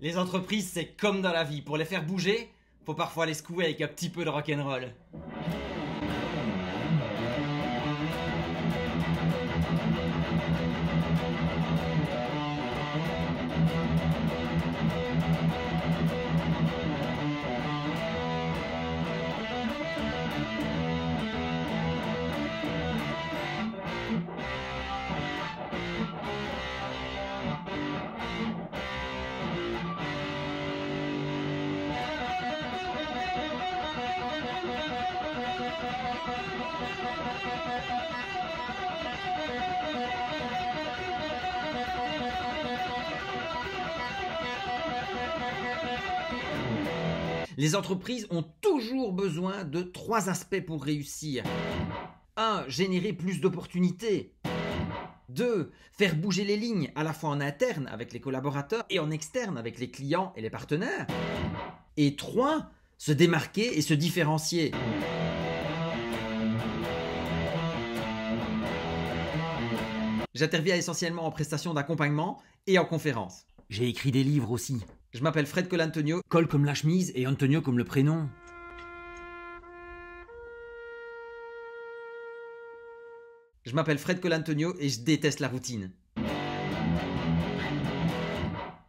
Les entreprises, c'est comme dans la vie. Pour les faire bouger, faut parfois les secouer avec un petit peu de rock'n'roll. Les entreprises ont toujours besoin de trois aspects pour réussir. 1. Générer plus d'opportunités. 2. Faire bouger les lignes à la fois en interne avec les collaborateurs et en externe avec les clients et les partenaires. Et 3. Se démarquer et se différencier. J'interviens essentiellement en prestation d'accompagnement et en conférence. J'ai écrit des livres aussi. Je m'appelle Fred Colantonio. Col comme la chemise et Antonio comme le prénom. Je m'appelle Fred Colantonio et je déteste la routine.